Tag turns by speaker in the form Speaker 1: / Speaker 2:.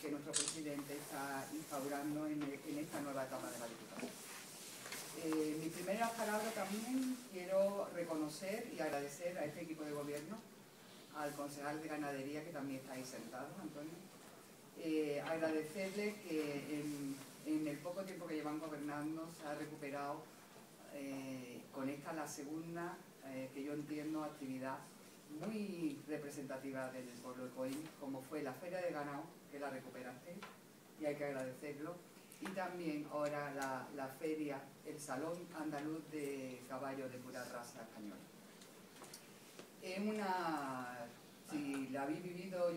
Speaker 1: que nuestro presidente está instaurando en, esta nueva etapa de la Diputación. Eh, mi primera palabra también quiero reconocer y agradecer a este equipo de gobierno, al concejal de ganadería que también está ahí sentado, Antonio, eh, agradecerle que en, en, el poco tiempo que llevan gobernando se ha recuperado eh, con esta la segunda, eh, que yo entiendo, actividad muy representativa del pueblo de Coín, como fue la Feria de Ganado, que la recuperaste, y hay que agradecerlo, y también ahora la, la feria, el Salón Andaluz de Caballos de Pura Raza Española. Es una, si la habéis vivido,